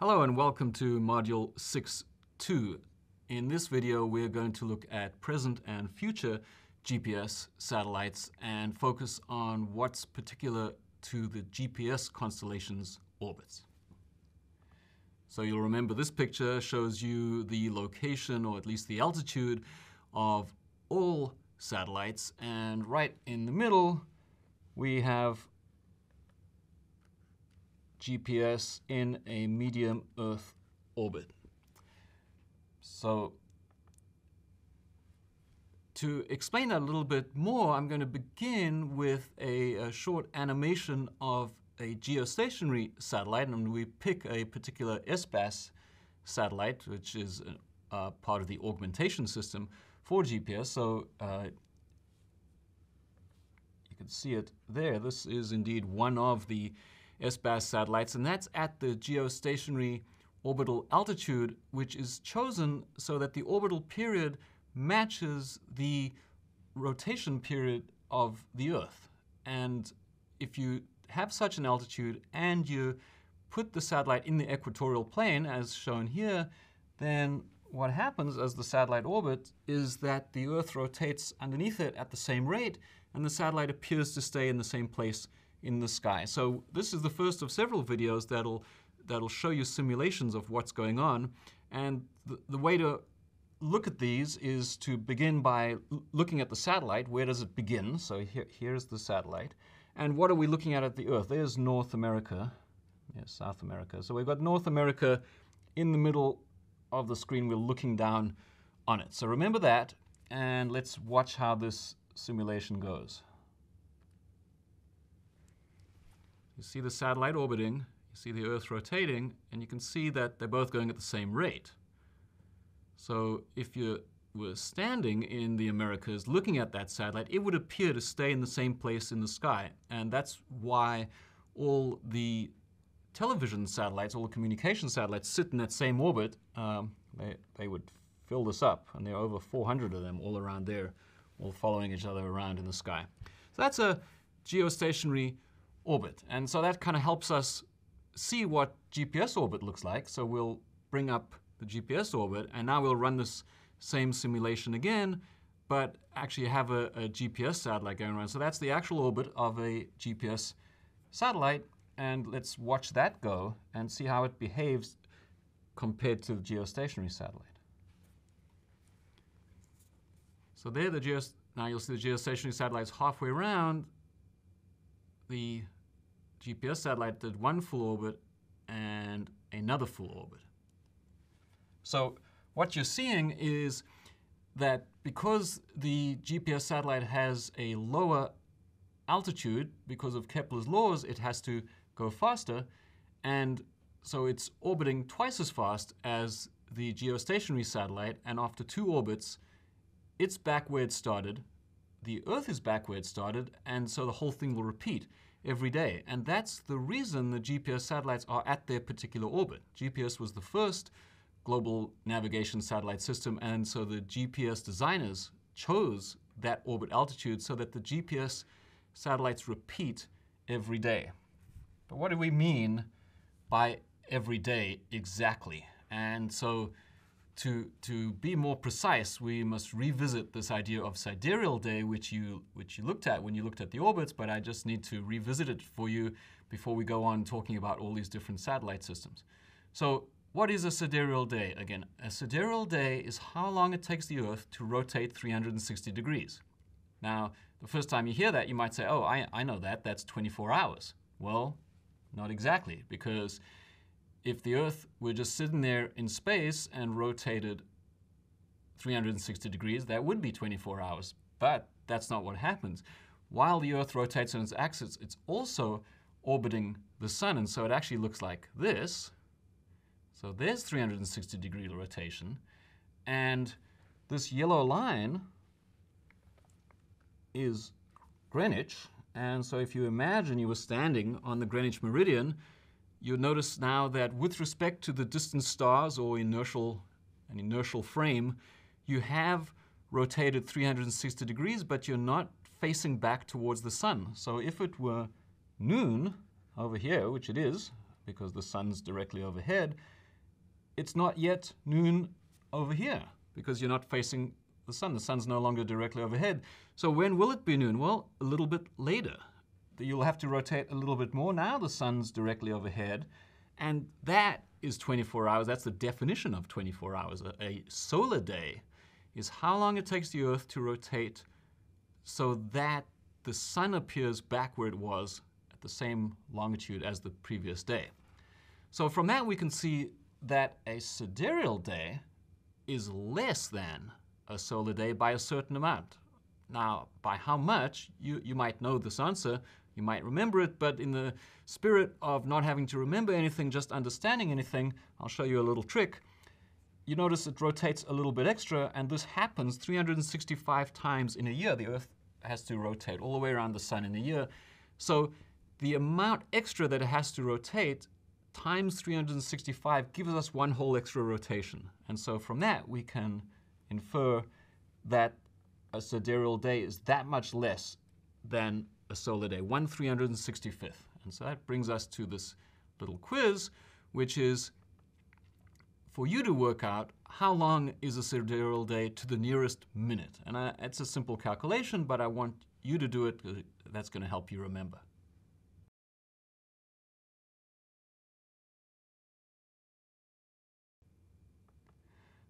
Hello and welcome to Module 6.2. In this video, we're going to look at present and future GPS satellites and focus on what's particular to the GPS constellation's orbits. So you'll remember this picture shows you the location, or at least the altitude, of all satellites. And right in the middle, we have GPS in a medium Earth orbit. So to explain that a little bit more, I'm going to begin with a, a short animation of a geostationary satellite, and we pick a particular SBAS satellite, which is a, a part of the augmentation system for GPS. So uh, you can see it there. This is indeed one of the SBAS satellites, and that's at the geostationary orbital altitude, which is chosen so that the orbital period matches the rotation period of the Earth. And if you have such an altitude and you put the satellite in the equatorial plane, as shown here, then what happens as the satellite orbits is that the Earth rotates underneath it at the same rate, and the satellite appears to stay in the same place in the sky. So this is the first of several videos that'll, that'll show you simulations of what's going on. And the, the way to look at these is to begin by looking at the satellite. Where does it begin? So here, here's the satellite. And what are we looking at at the Earth? There's North America. Yes, South America. So we've got North America in the middle of the screen. We're looking down on it. So remember that, and let's watch how this simulation goes. You see the satellite orbiting, you see the Earth rotating, and you can see that they're both going at the same rate. So if you were standing in the Americas looking at that satellite, it would appear to stay in the same place in the sky. And that's why all the television satellites, all the communication satellites sit in that same orbit. Um, they, they would fill this up, and there are over 400 of them all around there, all following each other around in the sky. So that's a geostationary orbit. And so that kind of helps us see what GPS orbit looks like. So we'll bring up the GPS orbit, and now we'll run this same simulation again, but actually have a, a GPS satellite going around. So that's the actual orbit of a GPS satellite, and let's watch that go and see how it behaves compared to the geostationary satellite. So there, the geos now you'll see the geostationary satellite's halfway around. The GPS satellite did one full orbit and another full orbit. So what you're seeing is that because the GPS satellite has a lower altitude, because of Kepler's laws, it has to go faster. And so it's orbiting twice as fast as the geostationary satellite. And after two orbits, it's back where it started. The Earth is back where it started. And so the whole thing will repeat every day. And that's the reason the GPS satellites are at their particular orbit. GPS was the first global navigation satellite system, and so the GPS designers chose that orbit altitude so that the GPS satellites repeat every day. But what do we mean by every day exactly? And so to, to be more precise, we must revisit this idea of sidereal day, which you, which you looked at when you looked at the orbits, but I just need to revisit it for you before we go on talking about all these different satellite systems. So what is a sidereal day? Again, a sidereal day is how long it takes the Earth to rotate 360 degrees. Now, the first time you hear that, you might say, oh, I, I know that, that's 24 hours. Well, not exactly, because if the Earth were just sitting there in space and rotated 360 degrees, that would be 24 hours. But that's not what happens. While the Earth rotates on its axis, it's also orbiting the Sun, and so it actually looks like this. So there's 360 degree rotation, and this yellow line is Greenwich, and so if you imagine you were standing on the Greenwich meridian, You'll notice now that with respect to the distant stars or inertial, an inertial frame, you have rotated 360 degrees, but you're not facing back towards the sun. So if it were noon over here, which it is, because the sun's directly overhead, it's not yet noon over here because you're not facing the sun. The sun's no longer directly overhead. So when will it be noon? Well, a little bit later. You'll have to rotate a little bit more. Now the sun's directly overhead, and that is 24 hours. That's the definition of 24 hours. A, solar day is how long it takes the Earth to rotate so that the sun appears back where it was at the same longitude as the previous day. So from that we can see that a sidereal day is less than a solar day by a certain amount. Now, by how much, you, you might know this answer, you might remember it, but in the spirit of not having to remember anything, just understanding anything, I'll show you a little trick. You notice it rotates a little bit extra, and this happens 365 times in a year. The Earth has to rotate all the way around the sun in a year. So the amount extra that it has to rotate times 365 gives us one whole extra rotation. And so from that, we can infer that a sidereal day is that much less than a solar day, 1 365th. And so that brings us to this little quiz, which is for you to work out how long is a sidereal day to the nearest minute. And I, it's a simple calculation, but I want you to do it that's going to help you remember.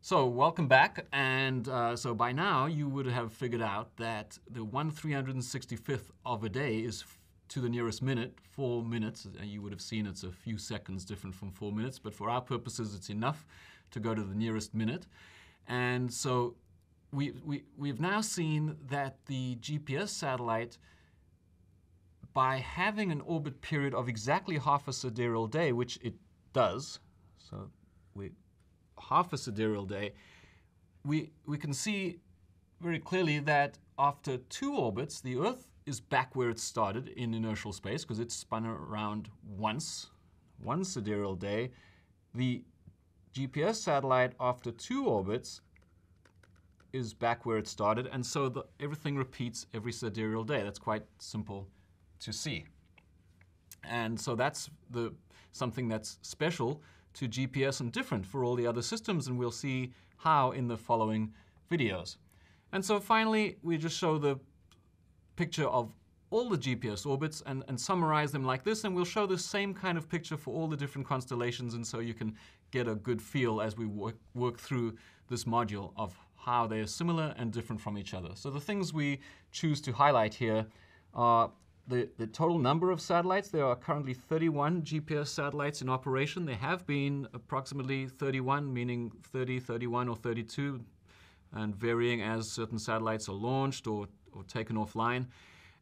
So welcome back, and uh, so by now you would have figured out that the 1 365th of a day is to the nearest minute, four minutes. Uh, you would have seen it's a few seconds different from four minutes, but for our purposes it's enough to go to the nearest minute. And so we, we, we've now seen that the GPS satellite, by having an orbit period of exactly half a sidereal day, which it does, so we half a sidereal day, we, we can see very clearly that after two orbits, the Earth is back where it started in inertial space because it spun around once, one sidereal day. The GPS satellite, after two orbits, is back where it started, and so the, everything repeats every sidereal day. That's quite simple to see. And so that's the something that's special to GPS and different for all the other systems, and we'll see how in the following videos. And so finally, we just show the picture of all the GPS orbits and, and summarize them like this, and we'll show the same kind of picture for all the different constellations, and so you can get a good feel as we work, work through this module of how they are similar and different from each other. So the things we choose to highlight here are the, the total number of satellites, there are currently 31 GPS satellites in operation. There have been approximately 31, meaning 30, 31, or 32, and varying as certain satellites are launched or, or taken offline.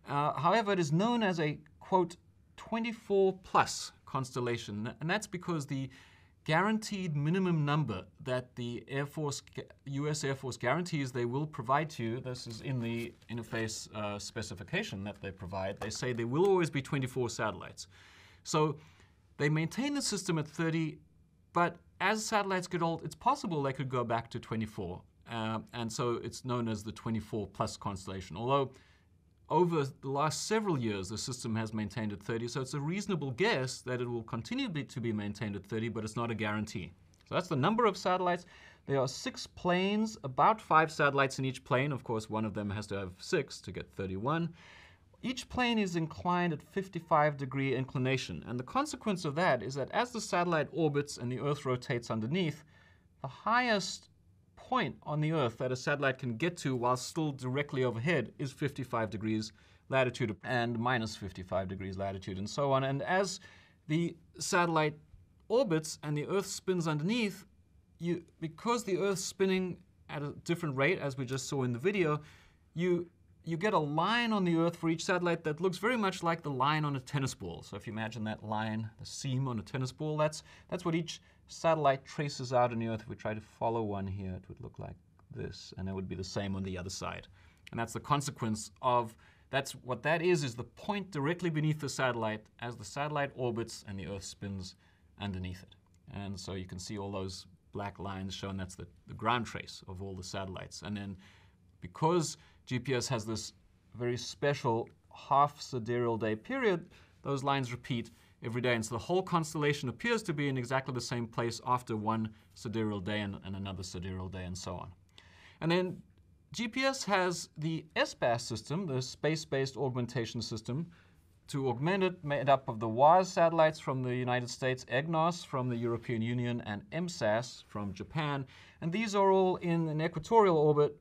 Uh, however, it is known as a, quote, 24 plus constellation, and that's because the guaranteed minimum number that the Air Force, U.S. Air Force guarantees they will provide to you. This is in the interface uh, specification that they provide. They say there will always be 24 satellites. So they maintain the system at 30, but as satellites get old, it's possible they could go back to 24. Uh, and so it's known as the 24 plus constellation. Although over the last several years, the system has maintained at 30, so it's a reasonable guess that it will continue to be maintained at 30, but it's not a guarantee. So that's the number of satellites. There are six planes, about five satellites in each plane. Of course, one of them has to have six to get 31. Each plane is inclined at 55 degree inclination, and the consequence of that is that as the satellite orbits and the Earth rotates underneath, the highest point on the Earth that a satellite can get to while still directly overhead is 55 degrees latitude and minus 55 degrees latitude and so on. And as the satellite orbits and the Earth spins underneath, you, because the Earth's spinning at a different rate, as we just saw in the video, you, you get a line on the Earth for each satellite that looks very much like the line on a tennis ball. So if you imagine that line, the seam on a tennis ball, that's, that's what each satellite traces out on the Earth, if we try to follow one here, it would look like this, and it would be the same on the other side. And that's the consequence of, that's what that is, is the point directly beneath the satellite as the satellite orbits and the Earth spins underneath it. And so you can see all those black lines showing that's the, the ground trace of all the satellites. And then because GPS has this very special half sidereal day period, those lines repeat every day. And so the whole constellation appears to be in exactly the same place after one sidereal day and, and another sidereal day, and so on. And then GPS has the SBAS system, the space-based augmentation system, to augment it, made up of the WAAS satellites from the United States, EGNOS from the European Union, and MSAS from Japan. And these are all in an equatorial orbit,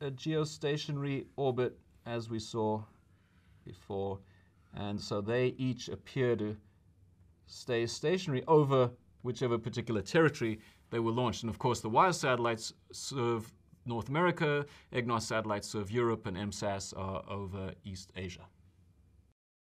a geostationary orbit, as we saw before. And so they each appear to stay stationary over whichever particular territory they were launched. And of course, the WAAS satellites serve North America, EGNOS satellites serve Europe, and MSAS are over East Asia.